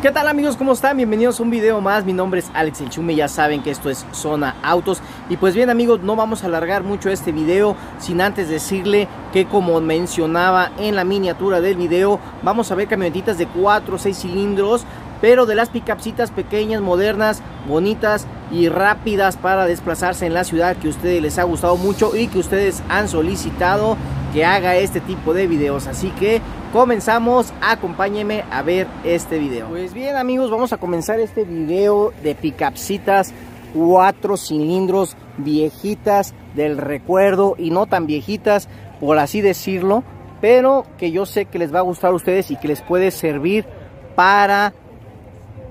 ¿Qué tal amigos? ¿Cómo están? Bienvenidos a un video más. Mi nombre es Alex El Chume, ya saben que esto es Zona Autos. Y pues bien amigos, no vamos a alargar mucho este video sin antes decirle que como mencionaba en la miniatura del video, vamos a ver camionetitas de 4 o 6 cilindros, pero de las picapcitas pequeñas, modernas, bonitas y rápidas para desplazarse en la ciudad que a ustedes les ha gustado mucho y que ustedes han solicitado haga este tipo de videos. Así que comenzamos. Acompáñenme a ver este video. Pues bien amigos vamos a comenzar este video de picapcitas cuatro cilindros viejitas del recuerdo y no tan viejitas por así decirlo pero que yo sé que les va a gustar a ustedes y que les puede servir para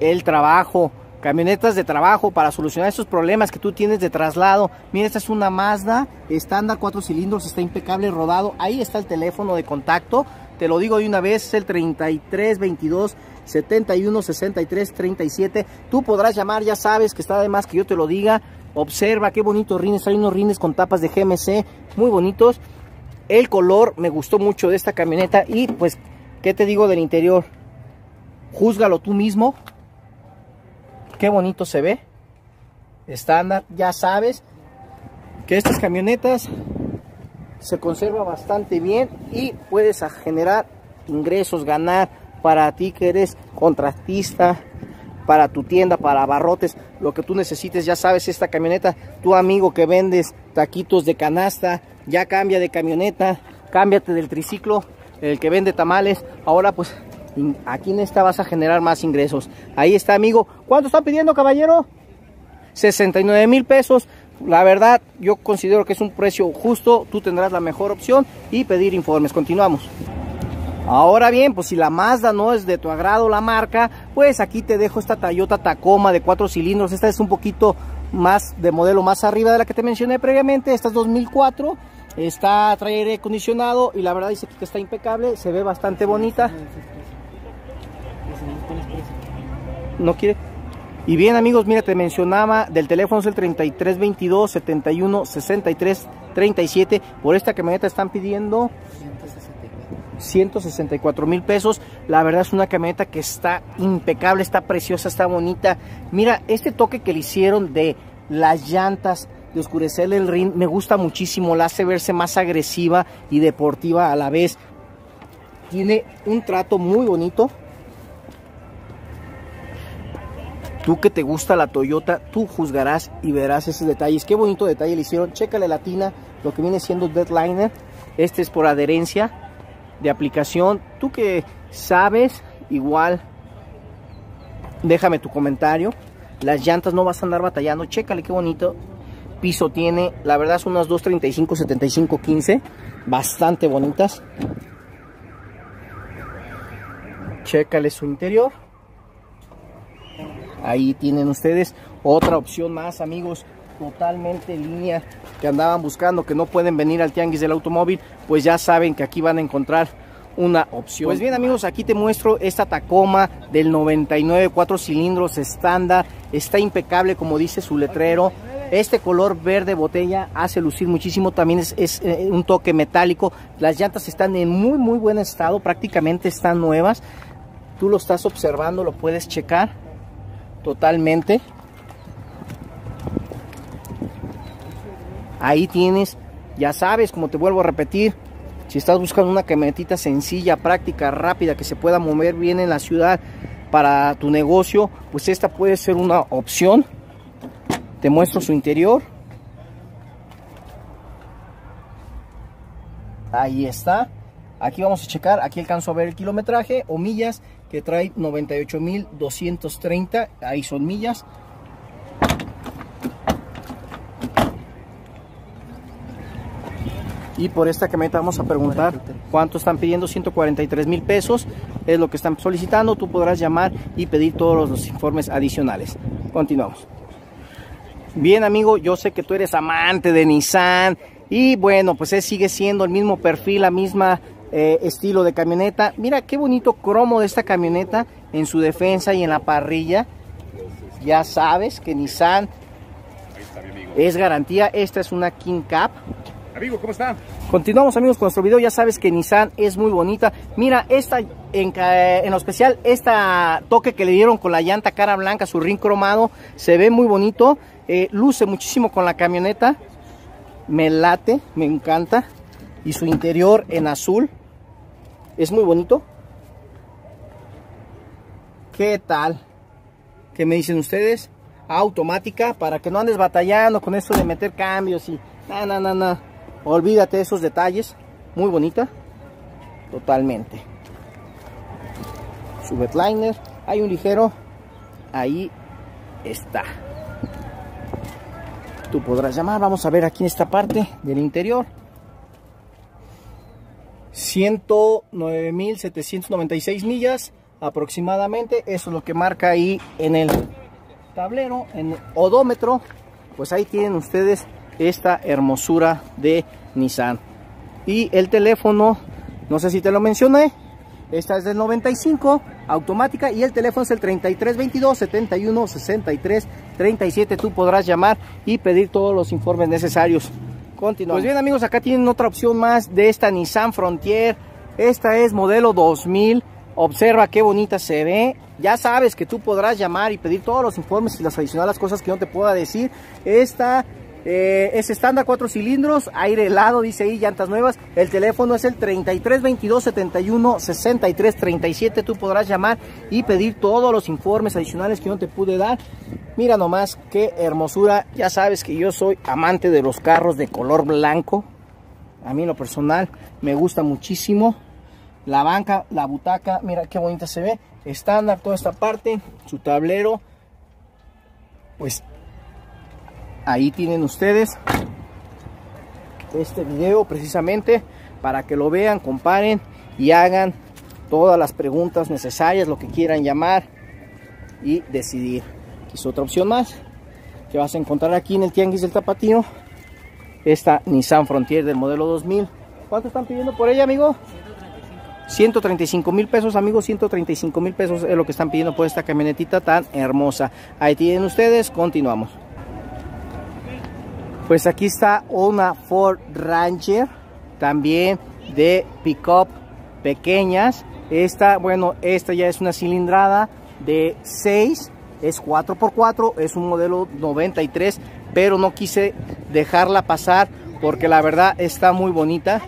el trabajo camionetas de trabajo para solucionar estos problemas que tú tienes de traslado. Mira, esta es una Mazda estándar, cuatro cilindros, está impecable, rodado. Ahí está el teléfono de contacto. Te lo digo de una vez, es el 33 22 71 63 37. Tú podrás llamar, ya sabes que está de más que yo te lo diga. Observa qué bonitos rines, hay unos rines con tapas de GMC muy bonitos. El color me gustó mucho de esta camioneta y pues, ¿qué te digo del interior? Júzgalo tú mismo qué bonito se ve. Estándar ya sabes que estas camionetas se conserva bastante bien y puedes generar ingresos ganar para ti que eres contratista para tu tienda, para abarrotes, lo que tú necesites, ya sabes, esta camioneta, tu amigo que vendes taquitos de canasta, ya cambia de camioneta, cámbiate del triciclo, el que vende tamales, ahora pues aquí en esta vas a generar más ingresos. Ahí está, amigo. ¿Cuánto está pidiendo, caballero? 69 mil pesos. La verdad, yo considero que es un precio justo. Tú tendrás la mejor opción y pedir informes. Continuamos. Ahora bien, pues si la Mazda no es de tu agrado la marca, pues aquí te dejo esta Toyota Tacoma de cuatro cilindros. Esta es un poquito más de modelo más arriba de la que te mencioné previamente. Esta es 2004. Está trae aire acondicionado y la verdad dice que está impecable. Se ve bastante bonita. No quiere. Y bien amigos, mira, te mencionaba del teléfono es el 3322 71 63 37. Por esta camioneta están pidiendo 164 mil pesos. La verdad es una camioneta que está impecable, está preciosa, está bonita. Mira, este toque que le hicieron de las llantas, de oscurecerle el ring, me gusta muchísimo. La hace verse más agresiva y deportiva a la vez. Tiene un trato muy bonito Tú que te gusta la Toyota, tú juzgarás y verás esos detalles. Qué bonito detalle le hicieron. Chécale la tina, lo que viene siendo Deadliner. Este es por adherencia de aplicación. Tú que sabes, igual, déjame tu comentario. Las llantas no vas a andar batallando. Chécale qué bonito piso tiene. La verdad son unas 235, 75, 15. Bastante bonitas. Chécale su interior. Ahí tienen ustedes otra opción más, amigos, totalmente en línea que andaban buscando, que no pueden venir al tianguis del automóvil, pues ya saben que aquí van a encontrar una opción. Pues bien amigos, aquí te muestro esta Tacoma del 99, 4 cilindros estándar, está impecable como dice su letrero. Este color verde botella hace lucir muchísimo, también es, es eh, un toque metálico. Las llantas están en muy muy buen estado, prácticamente están nuevas. Tú lo estás observando, lo puedes checar totalmente. Ahí tienes, ya sabes, como te vuelvo a repetir, si estás buscando una camionetita sencilla, práctica, rápida, que se pueda mover bien en la ciudad para tu negocio, pues esta puede ser una opción. Te muestro su interior. Ahí está. Aquí vamos a checar, aquí alcanzo a ver el kilometraje o millas que trae 98.230, ahí son millas. Y por esta camioneta vamos a preguntar cuánto están pidiendo, 143 mil pesos es lo que están solicitando. Tú podrás llamar y pedir todos los informes adicionales. Continuamos. Bien amigo, yo sé que tú eres amante de Nissan y bueno, pues sigue siendo el mismo perfil, la misma eh, estilo de camioneta. Mira qué bonito cromo de esta camioneta en su defensa y en la parrilla. Ya sabes que Nissan es garantía. Esta es una King Cap. Amigo, ¿cómo están? Continuamos amigos con nuestro video, ya sabes que Nissan es muy bonita. Mira, esta en, en lo especial, esta toque que le dieron con la llanta cara blanca, su ring cromado, se ve muy bonito. Eh, luce muchísimo con la camioneta. Me late, me encanta. Y su interior en azul es muy bonito. ¿Qué tal? ¿Qué me dicen ustedes? Automática para que no andes batallando con esto de meter cambios y no, no, no, no. Olvídate de esos detalles. Muy bonita. Totalmente. Su bedliner. Hay un ligero. Ahí está. Tú podrás llamar. Vamos a ver aquí en esta parte del interior. 109.796 millas aproximadamente. Eso es lo que marca ahí en el tablero, en el odómetro. Pues ahí tienen ustedes esta hermosura de Nissan. Y el teléfono, no sé si te lo mencioné, esta es del 95, automática, y el teléfono es el 3322 71 63 37. Tú podrás llamar y pedir todos los informes necesarios. Pues bien amigos, acá tienen otra opción más de esta Nissan Frontier. Esta es modelo 2000. Observa qué bonita se ve. Ya sabes que tú podrás llamar y pedir todos los informes y las adicionales cosas que no te pueda decir. Esta eh, es estándar 4 cilindros, aire helado, dice ahí, llantas nuevas. El teléfono es el 33 22 71 63 37. Tú podrás llamar y pedir todos los informes adicionales que no te pude dar. Mira nomás qué hermosura. Ya sabes que yo soy amante de los carros de color blanco. A mí en lo personal me gusta muchísimo. La banca, la butaca, mira qué bonita se ve. Estándar toda esta parte, su tablero. Pues ahí tienen ustedes este video precisamente para que lo vean, comparen y hagan todas las preguntas necesarias, lo que quieran llamar y decidir. Es otra opción más que vas a encontrar aquí en el Tianguis del Tapatío. Esta Nissan Frontier del modelo 2000. ¿Cuánto están pidiendo por ella, amigo? 135 mil pesos, amigos, 135 mil pesos es lo que están pidiendo por esta camionetita tan hermosa. Ahí tienen ustedes, continuamos. Pues aquí está una Ford Ranger, también de pickup pequeñas. Esta, bueno, esta ya es una cilindrada de 6, es 4x4, es un modelo 93, pero no quise dejarla pasar porque la verdad está muy bonita.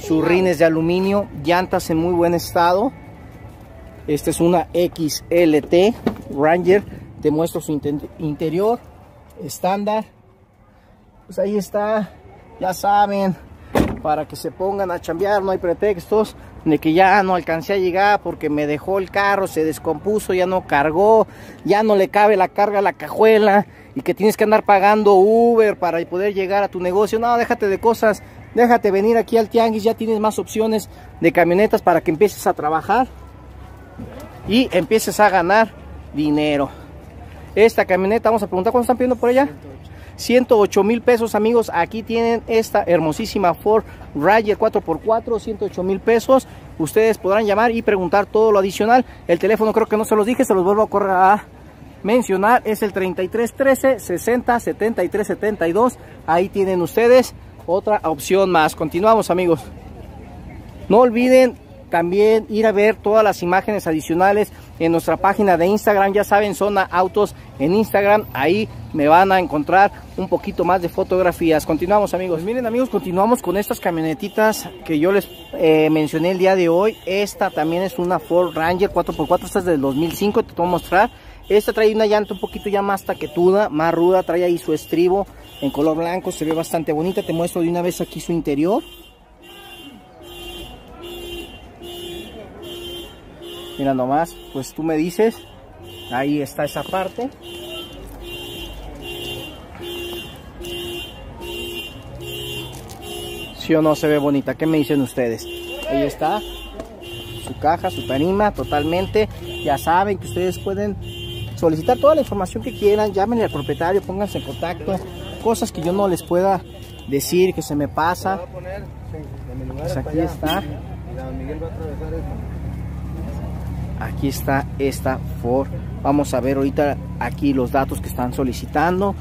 Sus rines de aluminio, llantas en muy buen estado. Esta es una XLT Ranger. Te muestro su interior estándar. Pues ahí está, ya saben, para que se pongan a chambear, no hay pretextos de que ya no alcancé a llegar porque me dejó el carro, se descompuso, ya no cargó, ya no le cabe la carga a la cajuela y que tienes que andar pagando Uber para poder llegar a tu negocio. No, déjate de cosas, déjate venir aquí al Tianguis, ya tienes más opciones de camionetas para que empieces a trabajar y empieces a ganar dinero. Esta camioneta, vamos a preguntar cuánto están pidiendo por ella. 108 mil pesos amigos. Aquí tienen esta hermosísima Ford Ranger 4x4 108 mil pesos. Ustedes podrán llamar y preguntar todo lo adicional. El teléfono creo que no se los dije se los vuelvo a correr a mencionar. Es el 33 13 60 73 72 ahí tienen ustedes otra opción más. Continuamos amigos. No olviden también ir a ver todas las imágenes adicionales en nuestra página de Instagram, ya saben, Zona Autos en Instagram, ahí me van a encontrar un poquito más de fotografías. Continuamos amigos, miren amigos, continuamos con estas camionetitas que yo les eh, mencioné el día de hoy. Esta también es una Ford Ranger 4x4, esta es del 2005, te a mostrar. Esta trae una llanta un poquito ya más taquetuda, más ruda, trae ahí su estribo en color blanco, se ve bastante bonita. Te muestro de una vez aquí su interior. Mira nomás, pues tú me dices, ahí está esa parte. Sí o no se ve bonita, ¿qué me dicen ustedes? Ahí está, su caja, su tarima, totalmente. Ya saben que ustedes pueden solicitar toda la información que quieran, llámenle al propietario, pónganse en contacto. Cosas que yo no les pueda decir, que se me pasa. Pues aquí está aquí está esta Ford vamos a ver ahorita aquí los datos que están solicitando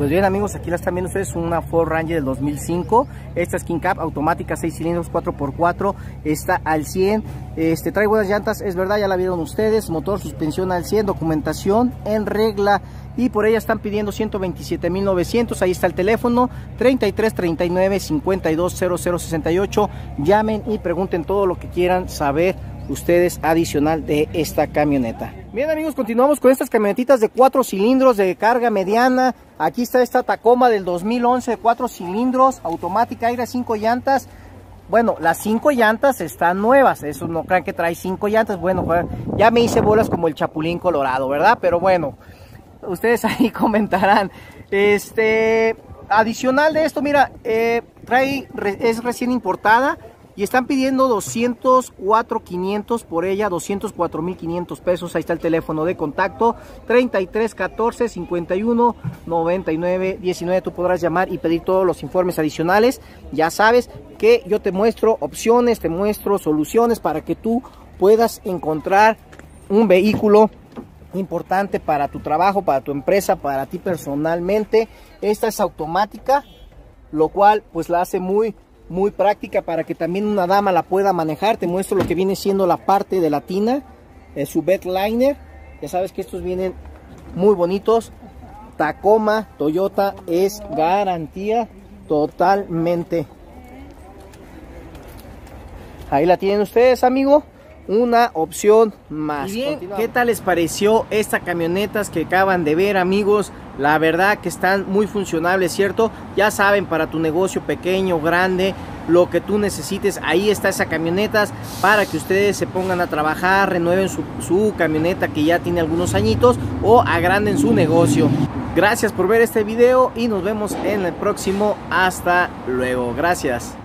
Pues bien amigos, aquí la están viendo ustedes, una Ford Ranger del 2005. Esta es King Cap, automática, 6 cilindros, 4x4, está al 100. Este, trae buenas llantas, es verdad, ya la vieron ustedes. Motor, suspensión al 100, documentación en regla. Y por ella están pidiendo 127.900, ahí está el teléfono, 33 39 52 0068. Llamen y pregunten todo lo que quieran saber ustedes adicional de esta camioneta. Bien amigos, continuamos con estas camionetitas de cuatro cilindros de carga mediana. Aquí está esta Tacoma del 2011 de cuatro cilindros, automática, aire, cinco llantas. Bueno, las cinco llantas están nuevas, eso no crean que trae cinco llantas. Bueno, ya me hice bolas como el Chapulín Colorado, ¿verdad? Pero bueno, ustedes ahí comentarán. Este, adicional de esto, mira, eh, trae, es recién importada y están pidiendo 204,500 por ella, 204,500 pesos. Ahí está el teléfono de contacto 33 14 51 99 19. Tú podrás llamar y pedir todos los informes adicionales. Ya sabes que yo te muestro opciones, te muestro soluciones para que tú puedas encontrar un vehículo importante para tu trabajo, para tu empresa, para ti personalmente. Esta es automática, lo cual pues la hace muy muy práctica para que también una dama la pueda manejar. Te muestro lo que viene siendo la parte de la tina, eh, su bed liner. Ya sabes que estos vienen muy bonitos. Tacoma Toyota es garantía totalmente. Ahí la tienen ustedes, amigo una opción más. bien, ¿qué tal les pareció esta camionetas que acaban de ver, amigos? La verdad que están muy funcionables, ¿cierto? Ya saben, para tu negocio pequeño, grande, lo que tú necesites, ahí está esa camionetas para que ustedes se pongan a trabajar, renueven su, su camioneta que ya tiene algunos añitos o agranden su negocio. Gracias por ver este video y nos vemos en el próximo. Hasta luego. Gracias.